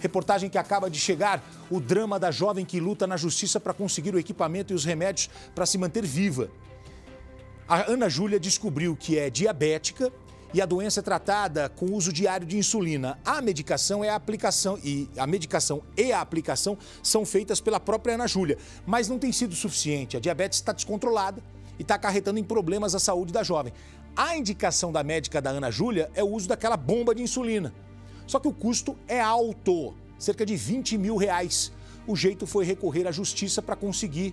Reportagem que acaba de chegar, o drama da jovem que luta na justiça para conseguir o equipamento e os remédios para se manter viva. A Ana Júlia descobriu que é diabética e a doença é tratada com uso diário de insulina. A medicação é a aplicação e a medicação e a aplicação são feitas pela própria Ana Júlia, mas não tem sido suficiente. A diabetes está descontrolada e está acarretando em problemas à saúde da jovem. A indicação da médica da Ana Júlia é o uso daquela bomba de insulina. Só que o custo é alto, cerca de 20 mil reais. O jeito foi recorrer à justiça para conseguir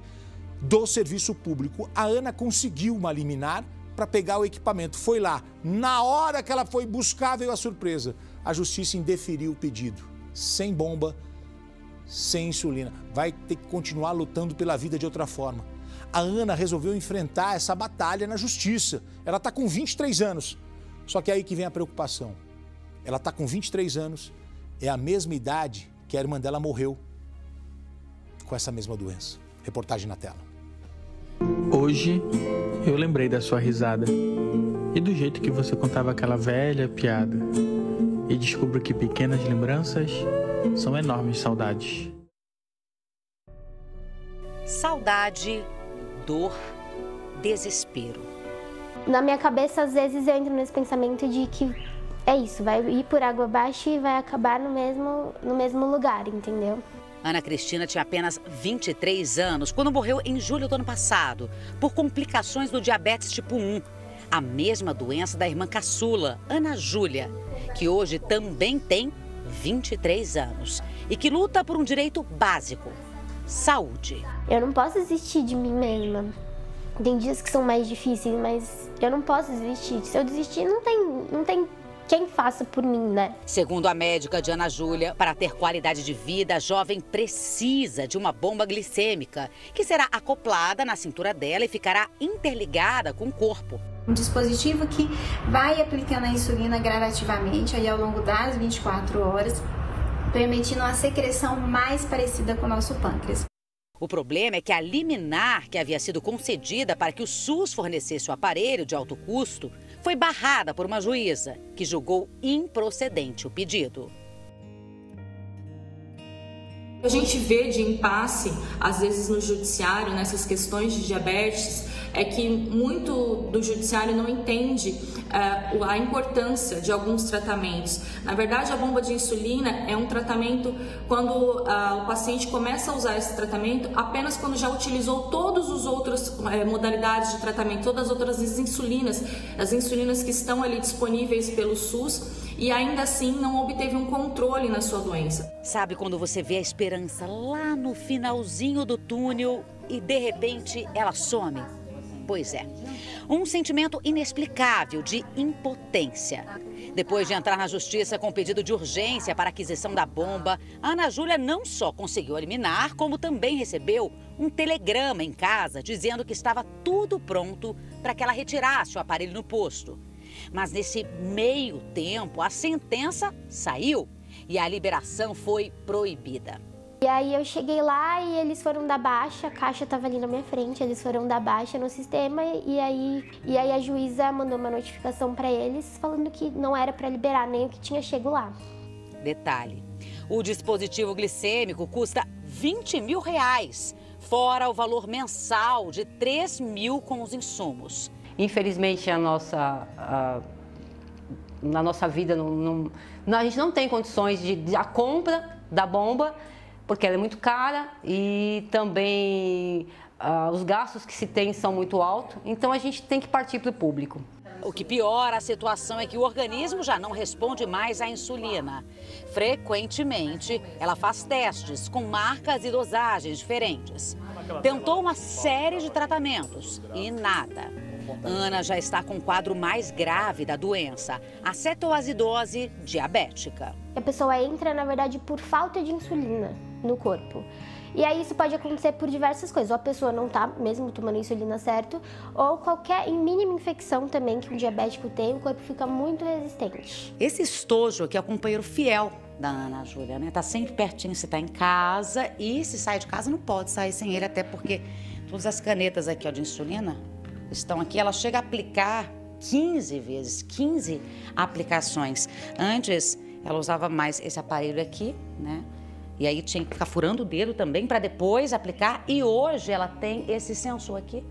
do serviço público. A Ana conseguiu uma liminar para pegar o equipamento. Foi lá. Na hora que ela foi buscar, veio a surpresa. A justiça indeferiu o pedido. Sem bomba, sem insulina. Vai ter que continuar lutando pela vida de outra forma. A Ana resolveu enfrentar essa batalha na justiça. Ela está com 23 anos. Só que é aí que vem a preocupação. Ela está com 23 anos, é a mesma idade que a irmã dela morreu com essa mesma doença. Reportagem na tela. Hoje eu lembrei da sua risada e do jeito que você contava aquela velha piada. E descubro que pequenas lembranças são enormes saudades. Saudade, dor, desespero. Na minha cabeça, às vezes eu entro nesse pensamento de que é isso, vai ir por água abaixo e vai acabar no mesmo, no mesmo lugar, entendeu? Ana Cristina tinha apenas 23 anos quando morreu em julho do ano passado, por complicações do diabetes tipo 1, a mesma doença da irmã caçula, Ana Júlia, que hoje também tem 23 anos e que luta por um direito básico: saúde. Eu não posso desistir de mim mesma. Tem dias que são mais difíceis, mas eu não posso desistir. Se eu desistir, não tem, não tem quem faça por mim, né? Segundo a médica Diana Júlia, para ter qualidade de vida, a jovem precisa de uma bomba glicêmica, que será acoplada na cintura dela e ficará interligada com o corpo. Um dispositivo que vai aplicando a insulina gradativamente aí ao longo das 24 horas, permitindo uma secreção mais parecida com o nosso pâncreas. O problema é que a liminar que havia sido concedida para que o SUS fornecesse o aparelho de alto custo foi barrada por uma juíza, que julgou improcedente o pedido. A gente vê de impasse, às vezes no judiciário, nessas questões de diabetes, é que muito do judiciário não entende uh, a importância de alguns tratamentos. Na verdade, a bomba de insulina é um tratamento quando uh, o paciente começa a usar esse tratamento apenas quando já utilizou todas as outras uh, modalidades de tratamento, todas as outras insulinas, as insulinas que estão ali disponíveis pelo SUS e ainda assim não obteve um controle na sua doença. Sabe quando você vê a esperança lá no finalzinho do túnel e de repente ela some? Pois é. Um sentimento inexplicável de impotência. Depois de entrar na justiça com pedido de urgência para aquisição da bomba, Ana Júlia não só conseguiu eliminar, como também recebeu um telegrama em casa dizendo que estava tudo pronto para que ela retirasse o aparelho no posto. Mas nesse meio tempo, a sentença saiu e a liberação foi proibida. E aí eu cheguei lá e eles foram dar baixa, a caixa estava ali na minha frente, eles foram dar baixa no sistema e aí, e aí a juíza mandou uma notificação para eles falando que não era para liberar nem o que tinha chego lá. Detalhe, o dispositivo glicêmico custa 20 mil reais, fora o valor mensal de 3 mil com os insumos. Infelizmente, a nossa, a, na nossa vida, não, não, a gente não tem condições de, de a compra da bomba porque ela é muito cara e também uh, os gastos que se tem são muito altos, então a gente tem que partir para o público. O que piora a situação é que o organismo já não responde mais à insulina. Frequentemente, ela faz testes com marcas e dosagens diferentes. Tentou uma série de tratamentos e nada. Ana já está com o quadro mais grave da doença, a cetoacidose diabética. A pessoa entra, na verdade, por falta de insulina no corpo. E aí isso pode acontecer por diversas coisas. Ou a pessoa não está mesmo tomando insulina certo, ou qualquer mínima infecção também que um diabético tem, o corpo fica muito resistente. Esse estojo aqui é o companheiro fiel da Ana Júlia, né? Tá sempre pertinho, você tá em casa e se sai de casa não pode sair sem ele, até porque todas as canetas aqui ó, de insulina estão aqui, ela chega a aplicar 15 vezes, 15 aplicações. Antes ela usava mais esse aparelho aqui, né? E aí tinha que ficar furando o dedo também para depois aplicar. E hoje ela tem esse sensor aqui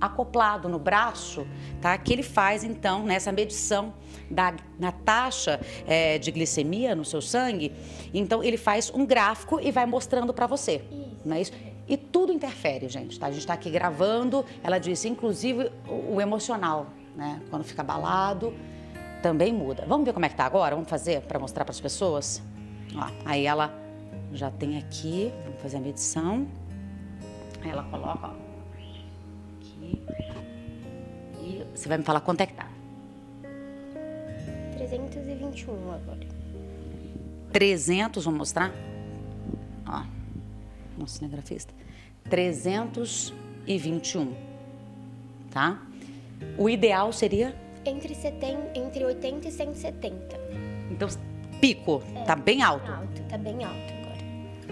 acoplado no braço, tá? Que ele faz então nessa medição da na taxa é, de glicemia no seu sangue. Então ele faz um gráfico e vai mostrando para você, isso. não é isso? E tudo interfere, gente. Tá? A gente está aqui gravando. Ela disse, inclusive o, emocional, né? Quando fica abalado, também muda. Vamos ver como é que tá agora. Vamos fazer para mostrar para as pessoas. Ó, aí ela já tem aqui. Vamos fazer a medição. Aí ela coloca, ó e você vai me falar quanto é que tá. 321 agora. 300, vamos mostrar? Ó, nosso cinegrafista. 321, tá? O ideal seria? Entre, seten... Entre 80 e 170. Então, pico, é, tá bem alto. alto. Tá bem alto agora.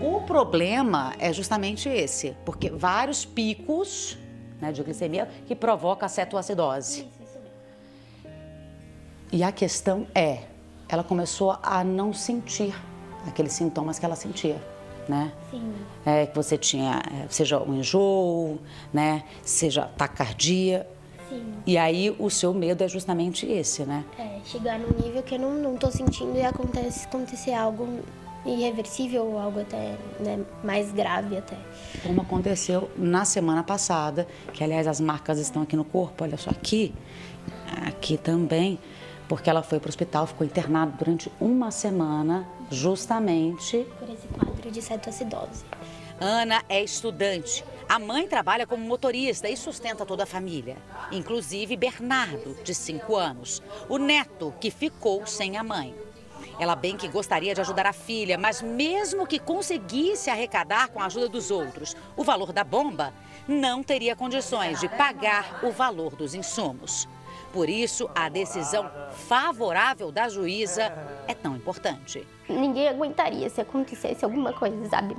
O problema é justamente esse, porque vários picos né, de glicemia que provoca a cetoacidose. E a questão é, ela começou a não sentir aqueles sintomas que ela sentia, né? Sim. É, que você tinha, é, seja um enjoo, né? Seja taquicardia. Sim. E aí o seu medo é justamente esse, né? É, chegar num nível que eu não, não tô sentindo e acontece, acontecer algo irreversível ou algo até né, mais grave até. Como aconteceu na semana passada, que aliás as marcas estão aqui no corpo, olha só aqui, aqui também, porque ela foi para o hospital, ficou internada durante uma semana, justamente por esse quadro de cetoacidose. Ana é estudante. A mãe trabalha como motorista e sustenta toda a família, inclusive Bernardo, de 5 anos, o neto que ficou sem a mãe. Ela bem que gostaria de ajudar a filha, mas mesmo que conseguisse arrecadar com a ajuda dos outros o valor da bomba, não teria condições de pagar o valor dos insumos. Por isso, a decisão favorável da juíza é tão importante. Ninguém aguentaria se acontecesse alguma coisa, sabe?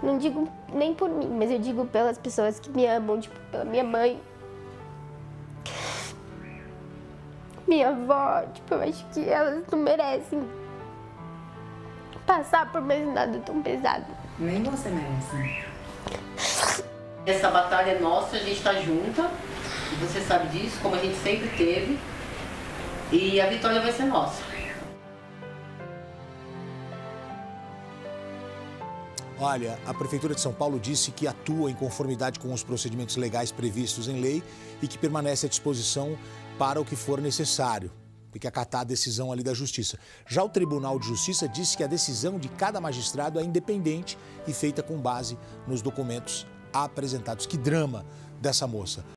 Não digo nem por mim, mas eu digo pelas pessoas que me amam, tipo, pela minha mãe, minha avó, tipo, eu acho que elas não merecem passar por mais nada tão pesado. Nem você merece. Essa batalha é nossa, a gente tá junta, você sabe disso, como a gente sempre teve, e a vitória vai ser nossa. Olha, a Prefeitura de São Paulo disse que atua em conformidade com os procedimentos legais previstos em lei e que permanece à disposição para o que for necessário. Tem que acatar a decisão ali da Justiça. Já o Tribunal de Justiça disse que a decisão de cada magistrado é independente e feita com base nos documentos apresentados. Que drama dessa moça.